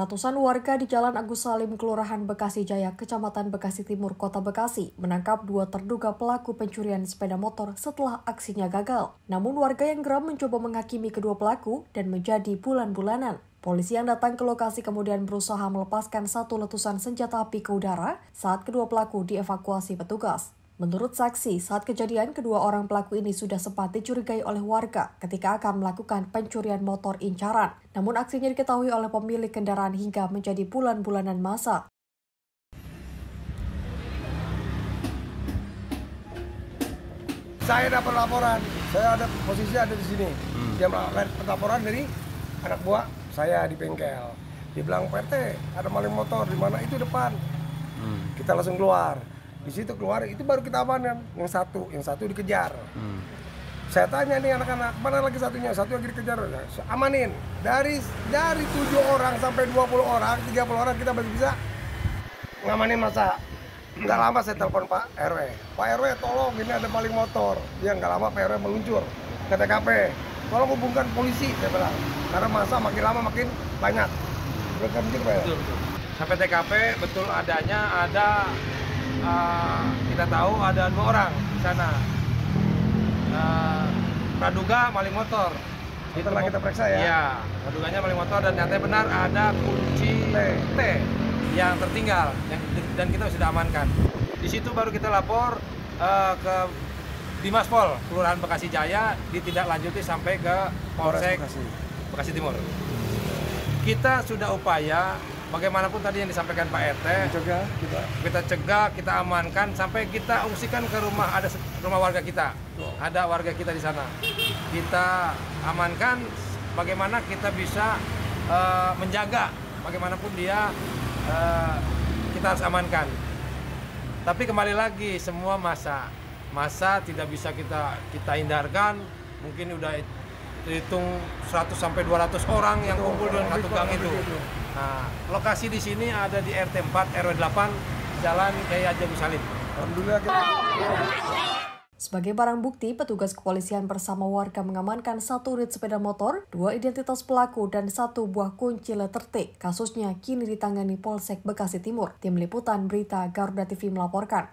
Ratusan warga di Jalan Agus Salim, Kelurahan Bekasi Jaya, Kecamatan Bekasi Timur, Kota Bekasi, menangkap dua terduga pelaku pencurian sepeda motor setelah aksinya gagal. Namun warga yang geram mencoba menghakimi kedua pelaku dan menjadi bulan-bulanan. Polisi yang datang ke lokasi kemudian berusaha melepaskan satu letusan senjata api ke udara saat kedua pelaku dievakuasi petugas. Menurut saksi, saat kejadian kedua orang pelaku ini sudah sempat dicurigai oleh warga ketika akan melakukan pencurian motor incaran. Namun aksinya diketahui oleh pemilik kendaraan hingga menjadi bulan-bulanan masa. Saya dapat laporan, saya ada posisi ada di sini. Dia melakukan laporan dari anak buah saya di bengkel. Dia bilang, PT, ada maling motor di mana itu depan. Kita langsung keluar di situ keluar itu baru kita amankan yang satu yang satu dikejar. Hmm. saya tanya nih anak-anak mana lagi satunya? Satu lagi dikejar. Amanin. Dari dari tujuh orang sampai 20 orang 30 orang kita masih bisa ngamanin masa. Nggak lama saya telepon Pak RW Pak RW tolong ini ada maling motor. Dia nggak lama Pak RW meluncur ke TKP tolong hubungkan polisi saya bilang. Karena masa makin lama makin banyak. Betul, betul. sampai TKP betul adanya ada uh, kita tahu ada dua orang di sana. Uh, praduga maling motor. Setelah kita periksa ya? Iya, praduganya maling motor dan nyatanya benar ada kunci T, T yang tertinggal yang, dan kita sudah amankan. Di situ baru kita lapor uh, ke Dimas Pol, Kelurahan Bekasi Jaya, ditindaklanjuti sampai ke Polsek Bekasi. Bekasi Timur. Kita sudah upaya bagaimanapun tadi yang disampaikan Pak RT cegah kita. kita cegah kita amankan sampai kita ungsikan ke rumah ada rumah warga kita. Ada warga kita di sana. Kita amankan bagaimana kita bisa uh, menjaga bagaimanapun dia uh, kita harus amankan. Tapi kembali lagi semua masa masa tidak bisa kita kita hindarkan. Mungkin udah hitung 100 sampai 200 orang yang kumpul dalam satu gang itu. Nah, lokasi di sini ada di RT 4 RW 8 Jalan Kiai Haji Salim. Alhamdulillah. Sebagai barang bukti, petugas kepolisian bersama warga mengamankan satu unit sepeda motor, dua identitas pelaku, dan satu buah kunci letter T. Kasusnya kini ditangani Polsek Bekasi Timur. Tim Liputan Berita Garuda TV melaporkan.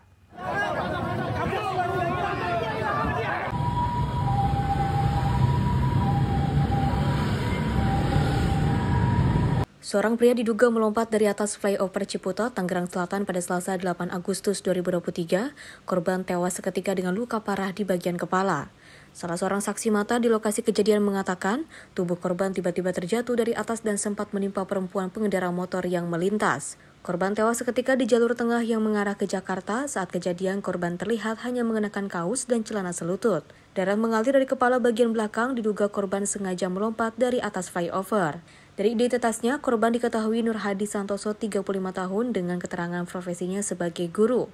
Seorang pria diduga melompat dari atas flyover Ciputo, Tangerang Selatan pada Selasa 8 Agustus 2023. Korban tewas seketika dengan luka parah di bagian kepala. Salah seorang saksi mata di lokasi kejadian mengatakan, tubuh korban tiba-tiba terjatuh dari atas dan sempat menimpa perempuan pengendara motor yang melintas. Korban tewas seketika di jalur tengah yang mengarah ke Jakarta. Saat kejadian, korban terlihat hanya mengenakan kaos dan celana selutut. Darah mengalir dari kepala bagian belakang diduga korban sengaja melompat dari atas flyover. Dari identitasnya, korban diketahui Nur Hadi Santoso 35 tahun dengan keterangan profesinya sebagai guru.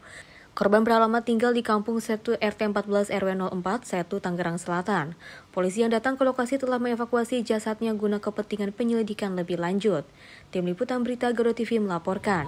Korban beralamat tinggal di Kampung Setu RT 14 RW 04, Setu, Tangerang Selatan. Polisi yang datang ke lokasi telah mengevakuasi jasadnya guna kepentingan penyelidikan lebih lanjut. Tim Liputan Berita Garo TV melaporkan.